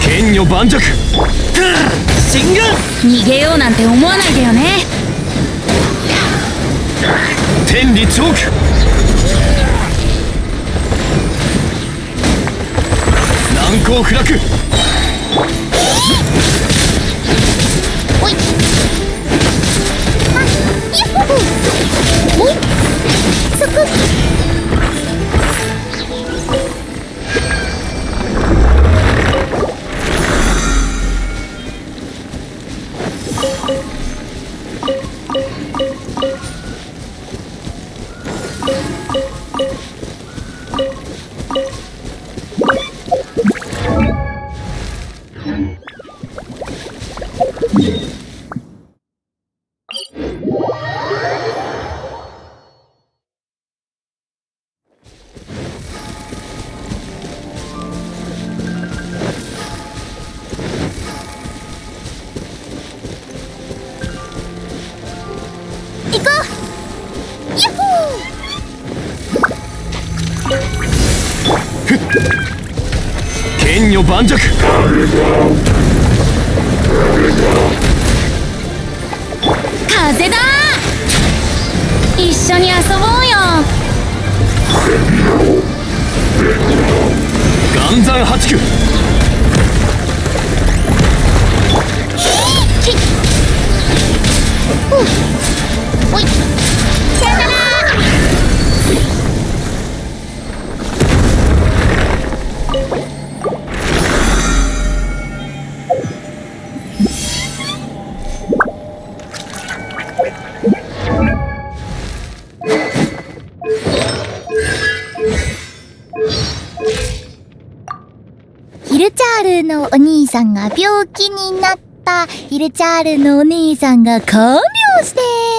剣女盤石。進軍逃げようなんて思わないでよね。天理チョーク難攻不落。剣女盤石。風だ。一緒に遊ぼうよ。岩山八九ールのお兄さんが病気になった。ヒルチャールのお姉さんが看病して。